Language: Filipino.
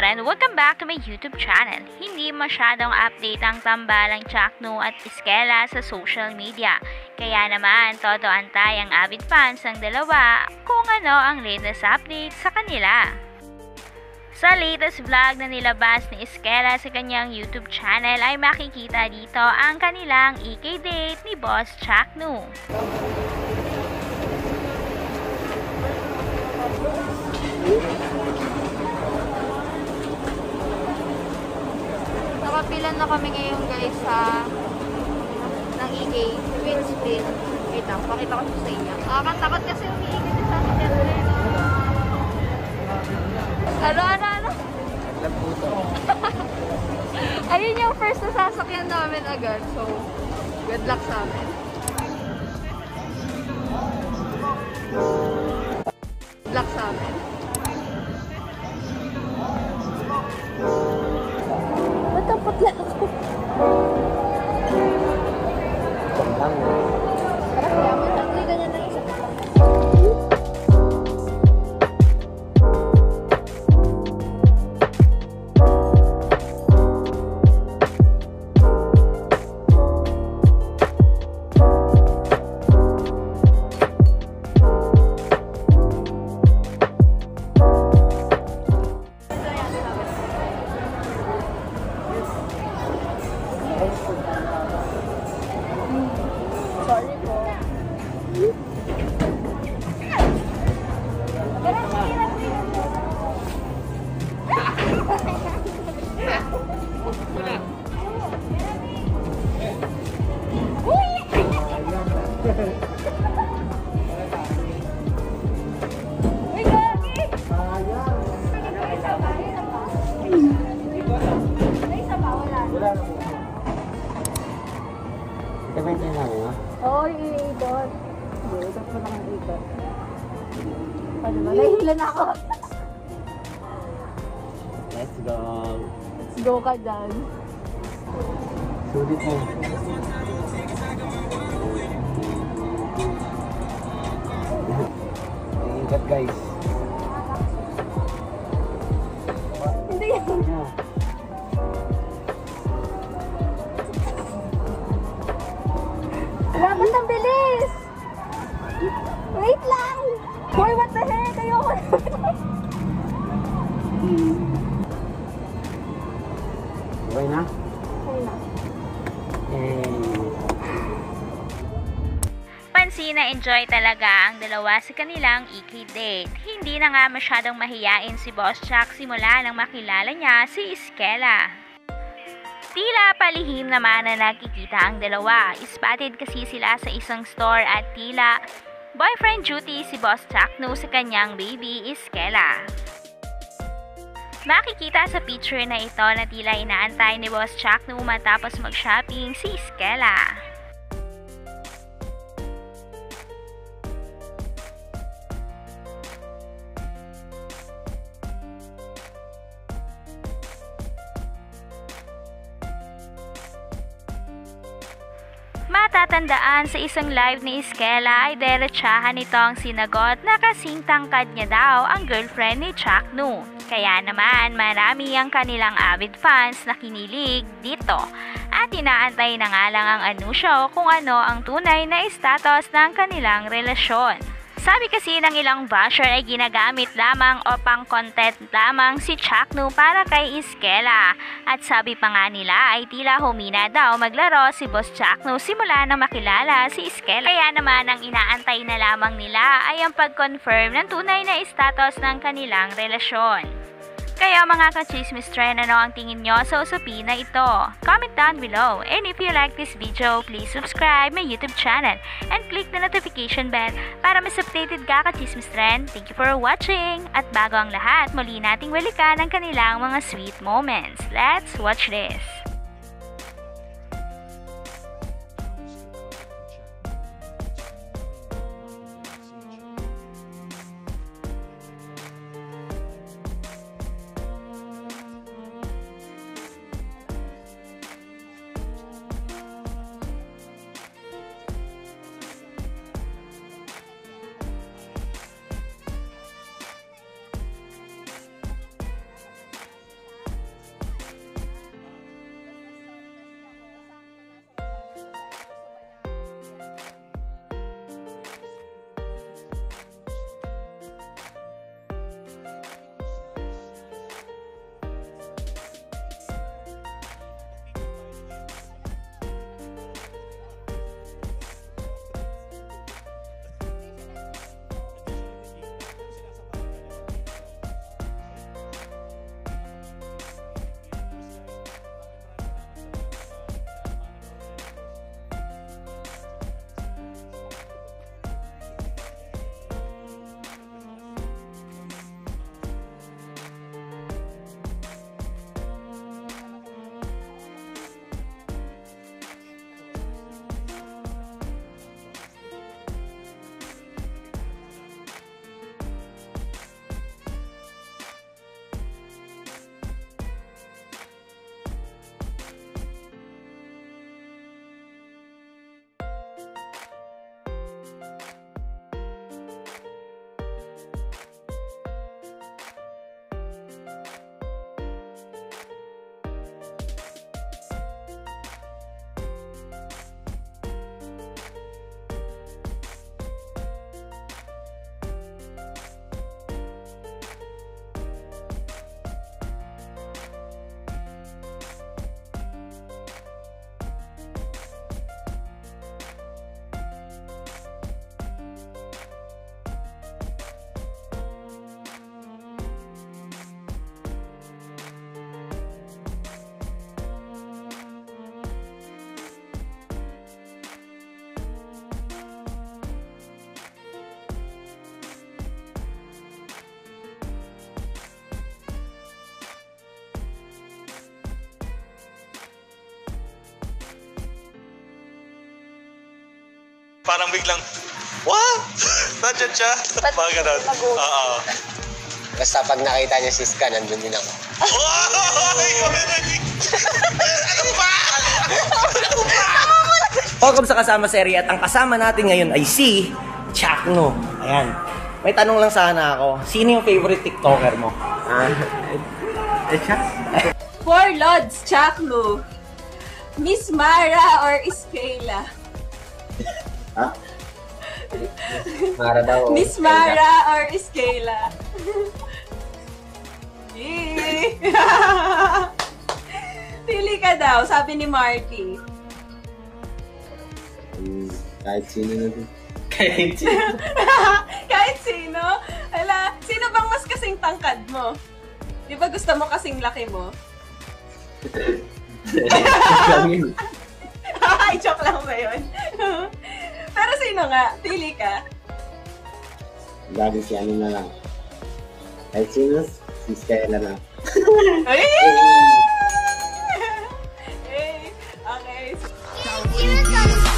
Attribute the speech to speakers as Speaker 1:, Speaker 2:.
Speaker 1: trend, welcome back to my YouTube channel. Hindi masyadong update ang tambalang Chakno at Iskela sa social media. Kaya naman, todo antay ang avid fans ng dalawa kung ano ang latest update sa kanila. Sa latest vlog na nilabas ni Iskela sa kanyang YouTube channel ay makikita dito ang kanilang EK date ni Boss Chakno.
Speaker 2: Nakapilan na kami ngayon guys sa ng EK Split. Wait lang, pakita ko sa inyo. Nakakatakot kasi na sa akin yan. Ano, ano, ano? Ayun yung first na sasakyan namin agad. So, good luck sa amin. Good luck sa amin.
Speaker 3: 卵。卵 Yung sinabi mo?
Speaker 2: Oo, yung ikot. Hindi, ikot ko lang ang ikot. Ano ba? Nahihila na ako.
Speaker 3: Let's go.
Speaker 2: Let's go ka dyan.
Speaker 3: Sulit mo. Ingat guys. Okay na?
Speaker 2: Okay na.
Speaker 3: Eh,
Speaker 1: Pansin na enjoy talaga ang dalawa sa kanilang EK date. Hindi na nga masyadong mahiyain si Boss Chuck simula nang makilala niya si Iskela. Tila palihim naman na nakikita ang dalawa. Spotted kasi sila sa isang store at tila boyfriend duty si Boss Chuck no sa kanyang baby Iskela. Makikita sa picture na ito na tila inaantay ni Boss Chuck no matapos mag-shopping si Iskela. Matatandaan sa isang live ni Iskela ay derechahan nitong sinagot na kasing tangkad niya daw ang girlfriend ni Chuck Nu. Kaya naman marami ang kanilang avid fans na kinilig dito at inaantay na nga lang ang anunsyo kung ano ang tunay na status ng kanilang relasyon. Sabi kasi ng ilang basher ay ginagamit lamang o pang content lamang si Chaknu para kay Iskela. At sabi pa nga nila ay tila humina daw maglaro si Boss Chaknu simula na makilala si Iskela. Kaya naman ang inaantay na lamang nila ay ang pag-confirm ng tunay na status ng kanilang relasyon. Kaya mga ka-chismis trend, ano ang tingin nyo sa usapin na ito? Comment down below. And if you like this video, please subscribe my YouTube channel and click the notification bell para mas updated ka ka-chismis trend. Thank you for watching! At bago ang lahat, muli nating balikan ang kanilang mga sweet moments. Let's watch this!
Speaker 4: Parang biglang, what? Nandiyan siya?
Speaker 2: Ba't
Speaker 4: Mga ganun. Oo.
Speaker 5: Basta pag nakita niya si Ska, nandun din ako.
Speaker 4: Ano ba?
Speaker 6: Welcome sa Kasama Serye at ang kasama natin ngayon ay si Chakno. Ayan. May tanong lang sana ako. Sino yung favorite TikToker mo? Ah, eh,
Speaker 7: Lords, Chaklu. Miss Mara or Iskayla?
Speaker 5: Mara daw.
Speaker 7: Miss Mara or Iskayla? Yee! Pili ka daw, sabi ni Marty.
Speaker 3: Hmm, kahit sino na din.
Speaker 6: Kahit
Speaker 7: Kahit sino. Ala, sino bang mas kasing tangkad mo? Di ba gusto mo kasing laki mo? Ay, joke lang ba yun? Pero sino nga? Pili ka.
Speaker 3: Lagi si ano na lang. Kahit sino, si Stella na.
Speaker 7: Ay! Hey! Okay.